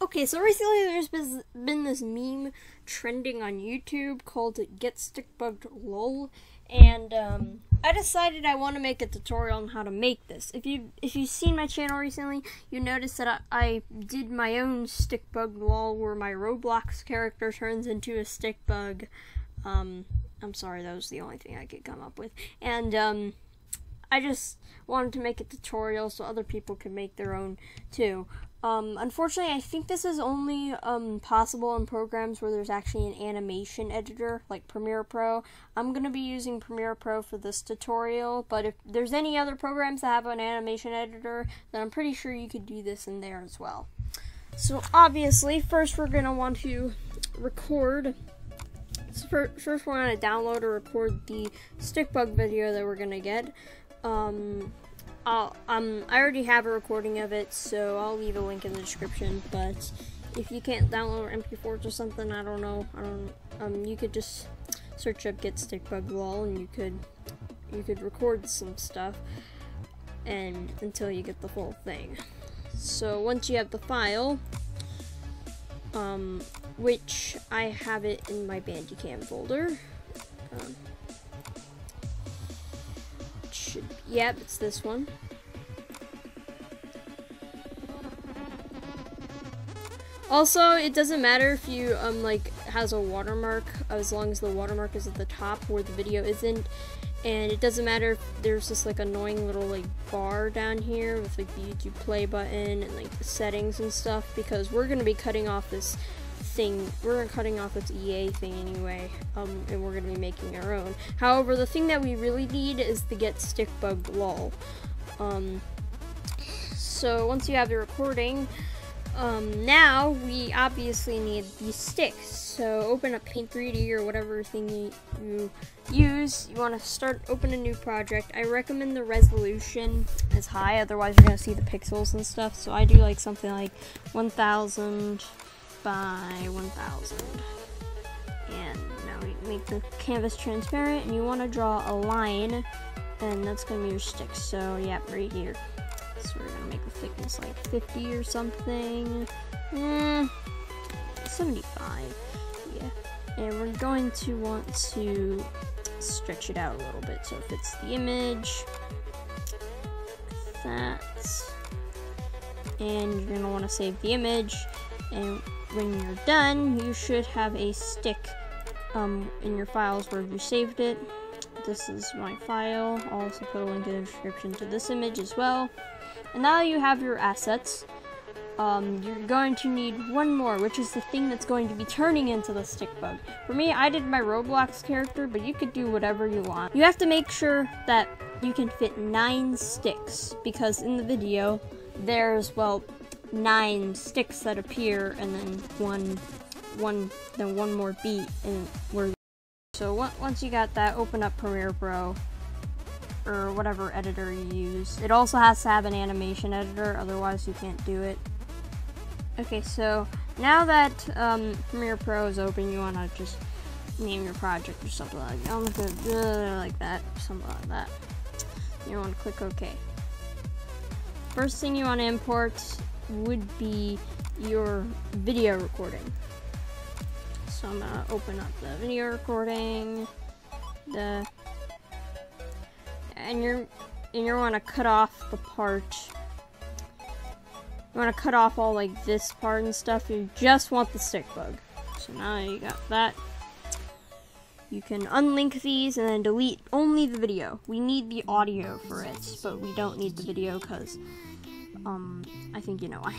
Okay, so recently there's been, this meme trending on YouTube called Get Stickbugged LOL, and um, I decided I want to make a tutorial on how to make this. If you if you've seen my channel recently, you notice that I, I did my own Stickbugged LOL where my Roblox character turns into a stickbug. Um, I'm sorry, that was the only thing I could come up with, and um, I just wanted to make a tutorial so other people could make their own too. Um, unfortunately, I think this is only um, possible in programs where there's actually an animation editor, like Premiere Pro. I'm going to be using Premiere Pro for this tutorial, but if there's any other programs that have an animation editor, then I'm pretty sure you could do this in there as well. So obviously, first we're going to want to record. First we're going to download or record the stick bug video that we're going to get. Um, I'll, um, I already have a recording of it, so I'll leave a link in the description. But if you can't download MP4s or something, I don't know. I don't. Um, you could just search up Get Stickbug Wall" and you could you could record some stuff, and until you get the whole thing. So once you have the file, um, which I have it in my Bandicam folder. Um, yep, it's this one. Also, it doesn't matter if you, um, like, has a watermark, as long as the watermark is at the top where the video isn't. And it doesn't matter if there's this, like, annoying little, like, bar down here with, like, the YouTube play button and, like, the settings and stuff, because we're to be cutting off this thing, we're cutting off this EA thing anyway, um, and we're to be making our own. However, the thing that we really need is the get stickbug lol. Um, so once you have the recording, um, now we obviously need the sticks. So open up Paint 3D or whatever thing you, you use. You want to start, open a new project. I recommend the resolution as high, otherwise you're to see the pixels and stuff. So I do like something like 1000 by 1000. And now we make the canvas transparent and you want to draw a line and that's going to be your stick. So yeah, right here. So we're going to make the thickness like 50 or something. Eh, 75. Yeah. And we're going to want to stretch it out a little bit so it fits the image. That. And you're going to want to save the image and when you're done, you should have a stick um, in your files where you saved it. This is my file. I'll also put a link in the description to this image as well. And now you have your assets. Um, you're going to need one more, which is the thing that's going to be turning into the stick bug. For me, I did my Roblox character, but you could do whatever you want. You have to make sure that you can fit nine sticks, because in the video, there's, well, nine sticks that appear and then one one then one more beat and we're so once you got that open up Premiere Pro or whatever editor you use. It also has to have an animation editor otherwise you can't do it. Okay so now that um, Premiere Pro is open you want to just name your project or something like that. Like that something like that. You want to click OK. First thing you want to import would be your video recording. So I'm gonna open up the video recording, the, and you're, and you want to cut off the part. You want to cut off all like this part and stuff. You just want the stick bug. So now you got that. You can unlink these and then delete only the video. We need the audio for it, but we don't need the video because um, I think you know why.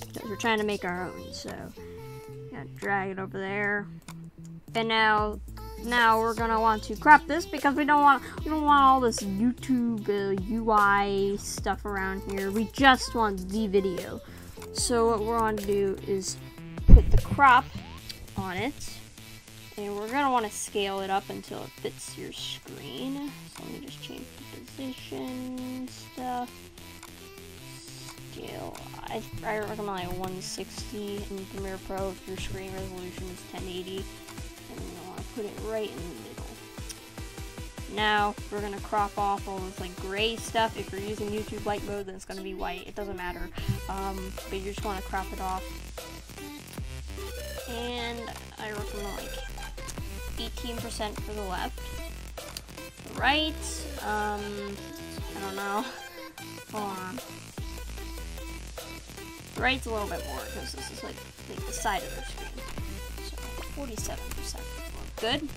because we're trying to make our own, so yeah, drag it over there. And now, now we're gonna want to crop this because we don't want we don't want all this YouTube uh, UI stuff around here. We just want the video. So what we're going to do is put the crop on it. And we're going to want to scale it up until it fits your screen. So let me just change the position stuff. Scale. I, I recommend like 160 in Premiere Pro if your screen resolution is 1080. And you want to put it right in the middle. Now we're gonna crop off all this like gray stuff. If you're using YouTube light mode, then it's gonna be white. It doesn't matter. Um, but you just wanna crop it off. And I recommend like 18% for the left. Right, um, I don't know. Hold on. Right's a little bit more because this is like, like the side of the screen. So 47%. Good.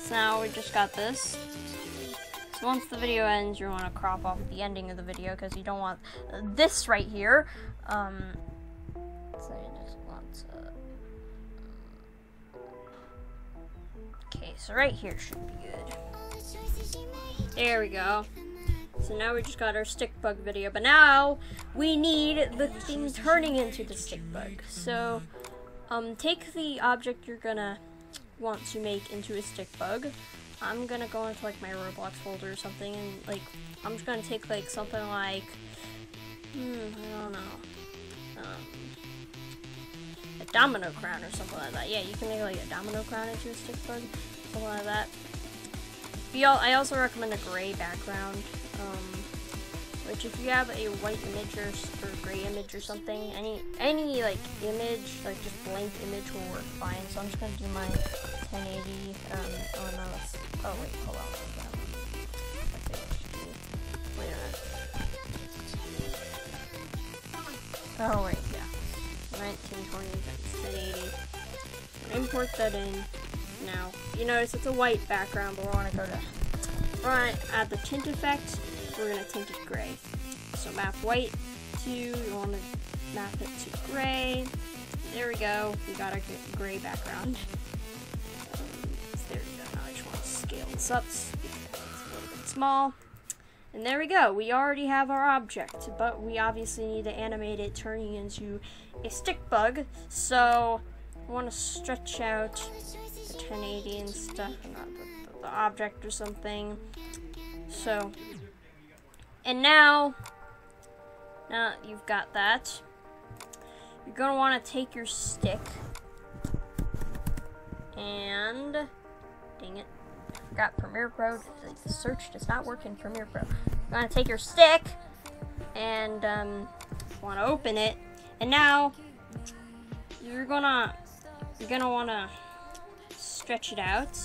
So now we just got this. So once the video ends, you want to crop off the ending of the video because you don't want this right here. Um, so you just want to... so right here should be good. There we go. So now we just got our stick bug video, but now we need the thing turning into the stick bug. So, um, take the object you're gonna want to make into a stick bug. I'm gonna go into like my Roblox folder or something, and like I'm just gonna take like something like, hmm, I don't know, um, a domino crown or something like that. Yeah, you can make like a domino crown into a stick bug, something of that. I also recommend a gray background. Um, which if you have a white image or, or gray image or something, any any like image, like just blank image will work fine. So I'm just gonna do my 1080. Um, no, that's, oh wait, hold on. Wait a minute. Oh wait, yeah. 1920 1080. Import that in. Now, you notice it's a white background, but we want to go to, want add the tint effect we're going to tint it gray. So map white to, you want to map it to gray. There we go. We got a gray background. Um, there we go. Now I just want to scale this up because it's a little bit small. And there we go. We already have our object, but we obviously need to animate it turning into a stick bug. So I want to stretch out the 1080 and stuff, the, the, object or something. So and now, now you've got that, you're to want to take your stick and, dang it, got Premiere Pro, the search does not work in Premiere Pro. You're to take your stick and um, want to open it, and now you're gonna you're gonna want to stretch it out,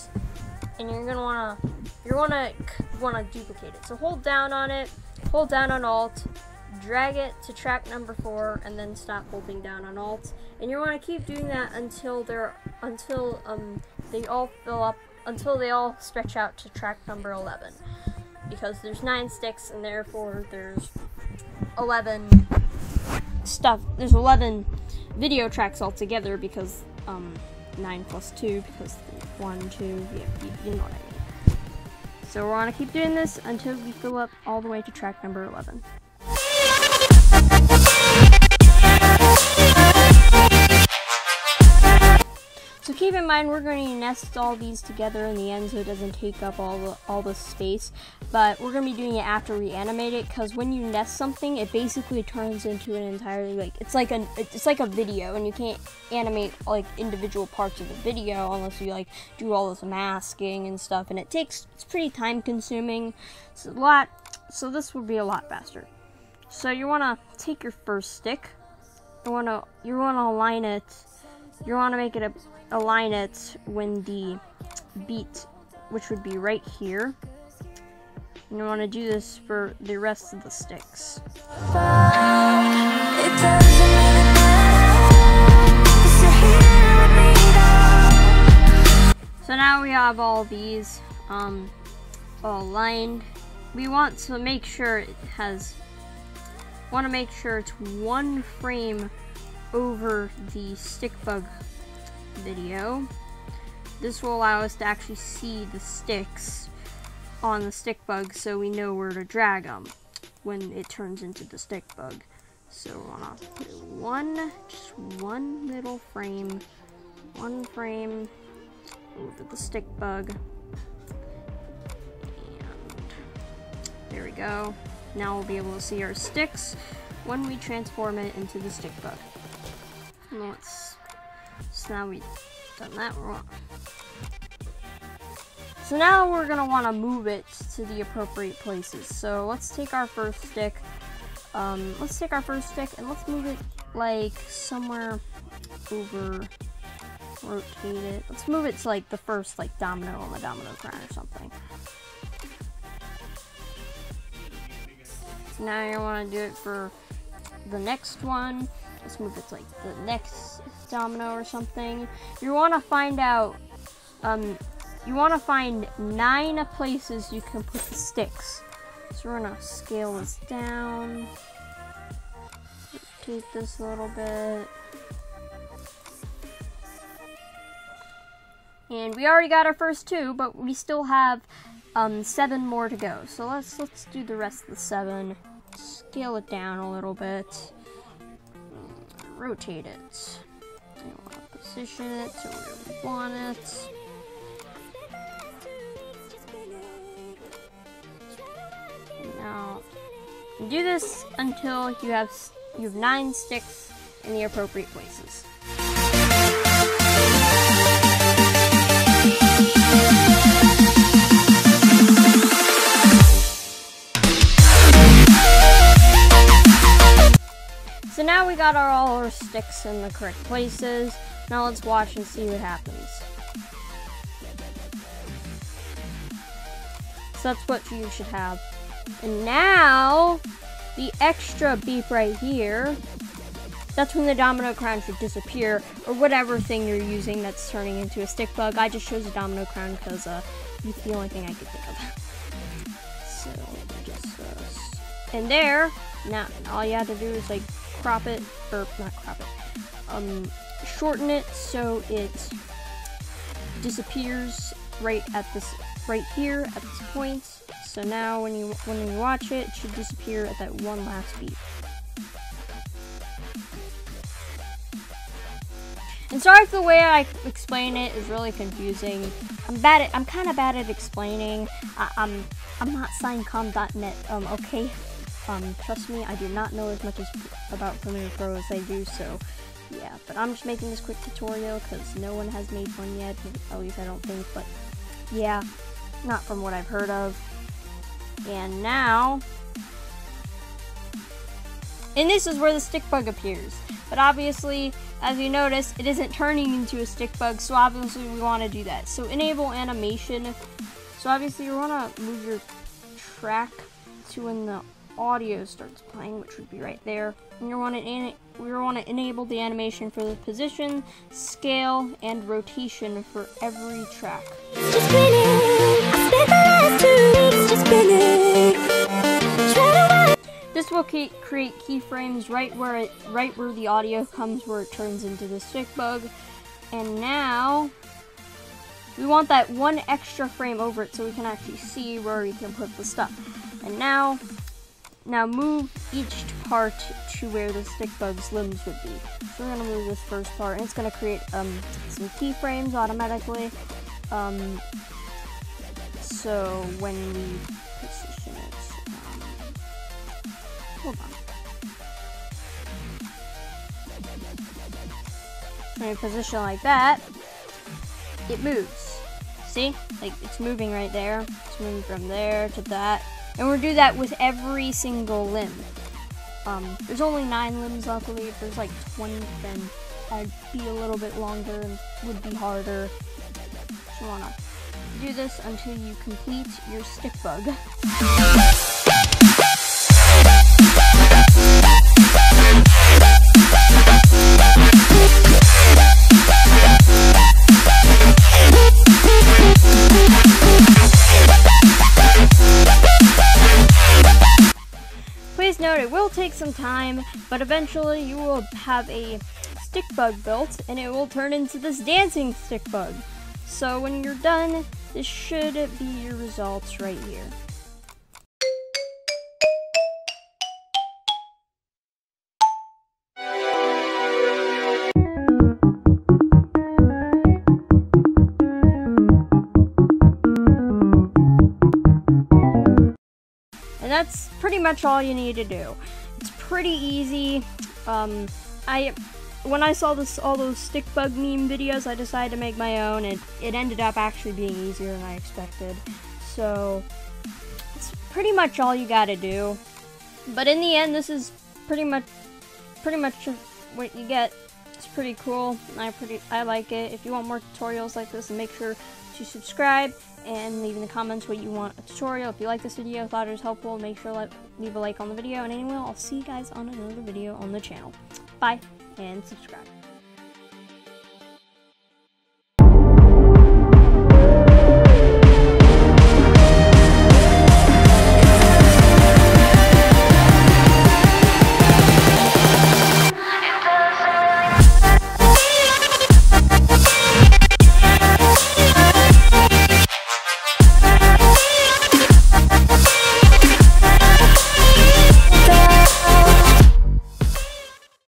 and you're gonna want to you're gonna want to duplicate it. So hold down on it hold down on Alt, drag it to track number four, and then stop holding down on Alt. And you want to keep doing that until they're until um they all fill up until they all stretch out to track number 11 because there's nine sticks and therefore there's 11 stuff there's 11 video tracks altogether because um 9 plus 2 because 1 2 yeah, you, you know what I mean so we're to keep doing this until we fill up all the way to track number 11. So keep in mind we're going to nest all these together in the end so it doesn't take up all the all the space. But we're going to be doing it after we animate it because when you nest something, it basically turns into an entirely like it's like a it's like a video and you can't animate like individual parts of the video unless you like do all this masking and stuff and it takes it's pretty time consuming. It's a lot so this would be a lot faster. So you want to take your first stick. You want to you want to align it. You want to make it a align it when the beat, which would be right here. And you want to do this for the rest of the sticks. So now we have all these um, all aligned. We want to make sure it has, want to make sure it's one frame over the stick bug video. This will allow us to actually see the sticks on the stick bug so we know where to drag them when it turns into the stick bug. So we're gonna put one, just one little frame, one frame over the stick bug. And there we go. Now we'll be able to see our sticks when we transform it into the stick bug. let's so now we've done that wrong. So now we're gonna wanna move it to the appropriate places. So let's take our first stick, um, let's take our first stick and let's move it like somewhere over, rotate it. Let's move it to like the first like domino on the domino crown or something. So now you wanna do it for the next one. Let's move it to like the next domino or something. You wanna find out, um, you want to find nine places you can put the sticks. So we're going to scale this down. Rotate this a little bit. And we already got our first two, but we still have um, seven more to go. So let's let's do the rest of the seven. Scale it down a little bit. Rotate it. Position it to where we want it. Now, do this until you have you have nine sticks in the appropriate places. So now we got our, all our sticks in the correct places. Now let's watch and see what happens. So that's what you should have. And now, the extra beep right here, that's when the domino crown should disappear, or whatever thing you're using that's turning into a stick bug. I just chose a domino crown because uh, it's the only thing I could think of. So, just, uh, and there, now, all you have to do is, like, crop it, or not crop it, um, shorten it so it disappears right at this, right here at this point, so now when you when you watch it, it should disappear at that one last beat. And sorry if the way I explain it is really confusing. I'm bad at I'm kind of bad at explaining. I, am I'm, I'm not signcom.net. Um, okay. Um, trust me, I do not know as much as about Premiere Pro as I do. So, yeah. But I'm just making this quick tutorial because no one has made one yet. At least I don't think. But yeah, not from what I've heard of. And now, and this is where the stick bug appears. But obviously, as you notice, it isn't turning into a stick bug, so obviously we want to do that. So enable animation. So obviously you want to move your track to when the audio starts playing, which would be right there. And you want to we want to enable the animation for the position, scale, and rotation for every track. This will create keyframes right where it, right where the audio comes, where it turns into the stick bug. And now we want that one extra frame over it so we can actually see where we can put the stuff. And now, now move each part to where the stick bug's limbs would be. So we're gonna move this first part, and it's gonna create um, some keyframes automatically. Um, so when we position it, um, hold on. When we position like that, it moves. See? Like, it's moving right there. It's moving from there to that. And we'll do that with every single limb. Um, there's only nine limbs, luckily. If there's like 20, then that'd be a little bit longer and would be harder. So wanna do this until you complete your stick bug. Some time, but eventually you will have a stick bug built and it will turn into this dancing stick bug. So when you're done, this should be your results right here. And that's pretty much all you need to do. Pretty easy. Um, I when I saw this all those stick bug meme videos, I decided to make my own, and it ended up actually being easier than I expected. So it's pretty much all you gotta do. But in the end, this is pretty much pretty much what you get. It's pretty cool. I pretty I like it. If you want more tutorials like this, make sure to subscribe and leave in the comments what you want a tutorial. If you like this video, thought it was helpful, make sure to leave a like on the video. And anyway, I'll see you guys on another video on the channel. Bye and subscribe.